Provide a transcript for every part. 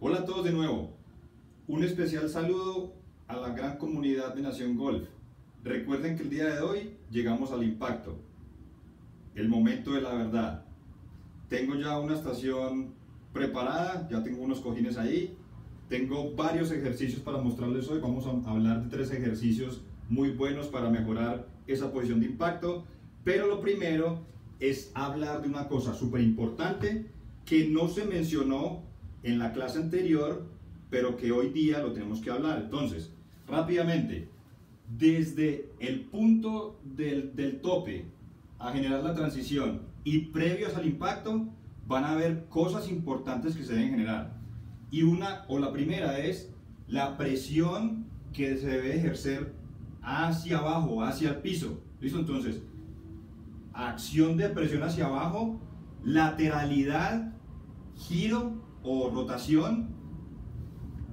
Hola a todos de nuevo. Un especial saludo a la gran comunidad de Nación Golf. Recuerden que el día de hoy llegamos al impacto. El momento de la verdad. Tengo ya una estación preparada, ya tengo unos cojines ahí. Tengo varios ejercicios para mostrarles hoy. Vamos a hablar de tres ejercicios muy buenos para mejorar esa posición de impacto. Pero lo primero es hablar de una cosa súper importante que no se mencionó en la clase anterior, pero que hoy día lo tenemos que hablar. Entonces, rápidamente, desde el punto del, del tope a generar la transición y previos al impacto, van a haber cosas importantes que se deben generar. Y una, o la primera es la presión que se debe ejercer hacia abajo, hacia el piso. ¿Listo? Entonces, acción de presión hacia abajo, lateralidad, giro rotación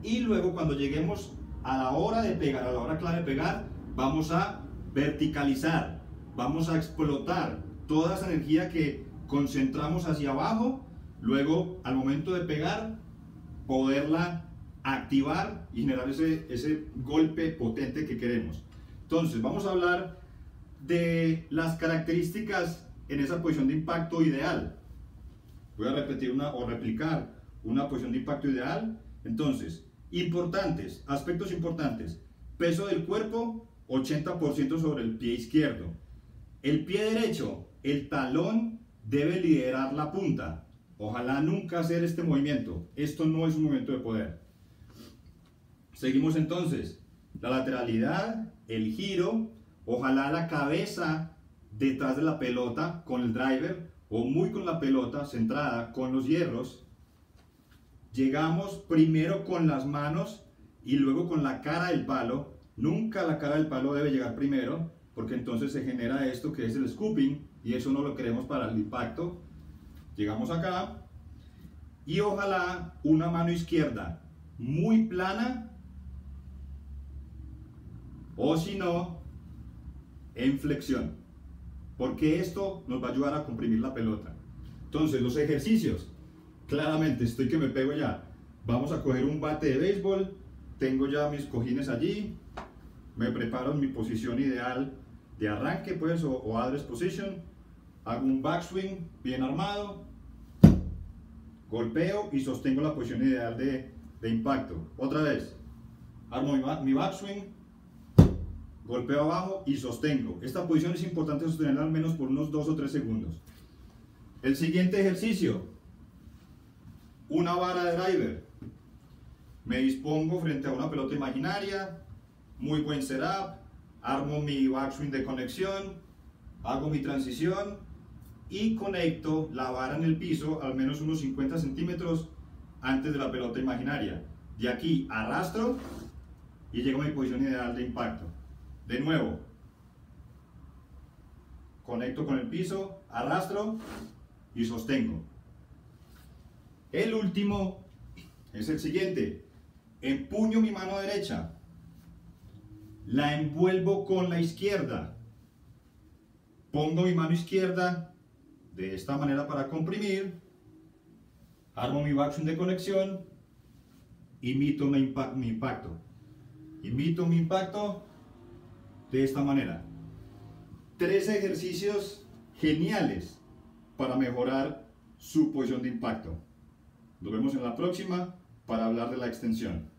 y luego cuando lleguemos a la hora de pegar, a la hora clave de pegar, vamos a verticalizar, vamos a explotar toda esa energía que concentramos hacia abajo, luego al momento de pegar, poderla activar y generar ese, ese golpe potente que queremos. Entonces, vamos a hablar de las características en esa posición de impacto ideal. Voy a repetir una o replicar una posición de impacto ideal. Entonces, importantes, aspectos importantes. Peso del cuerpo, 80% sobre el pie izquierdo. El pie derecho, el talón debe liderar la punta. Ojalá nunca hacer este movimiento. Esto no es un movimiento de poder. Seguimos entonces. La lateralidad, el giro, ojalá la cabeza detrás de la pelota con el driver o muy con la pelota centrada con los hierros llegamos primero con las manos y luego con la cara del palo. Nunca la cara del palo debe llegar primero, porque entonces se genera esto que es el scooping, y eso no lo queremos para el impacto. Llegamos acá, y ojalá una mano izquierda muy plana, o si no, en flexión, porque esto nos va a ayudar a comprimir la pelota. Entonces, los ejercicios claramente estoy que me pego ya. Vamos a coger un bate de béisbol, tengo ya mis cojines allí, me preparo en mi posición ideal de arranque pues o, address position, hago un backswing bien armado, golpeo y sostengo la posición ideal de, impacto. Otra vez, armo mi, mi backswing, golpeo abajo y sostengo. Esta posición es importante sostenerla al menos por unos 2 o 3 segundos. El siguiente ejercicio, una vara de driver. Me dispongo frente a una pelota imaginaria, muy buen setup, armo mi backswing de conexión, hago mi transición y conecto la vara en el piso al menos unos 50 centímetros antes de la pelota imaginaria. De aquí arrastro y llego a mi posición ideal de impacto. De nuevo, conecto con el piso, arrastro y sostengo. El último es el siguiente. Empuño mi mano derecha. La envuelvo con la izquierda. Pongo mi mano izquierda de esta manera para comprimir. Armo mi backswing de conexión. Imito mi, mi impacto. Imito mi impacto de esta manera. Tres ejercicios geniales para mejorar su posición de impacto. Nos vemos en la próxima para hablar de la extensión.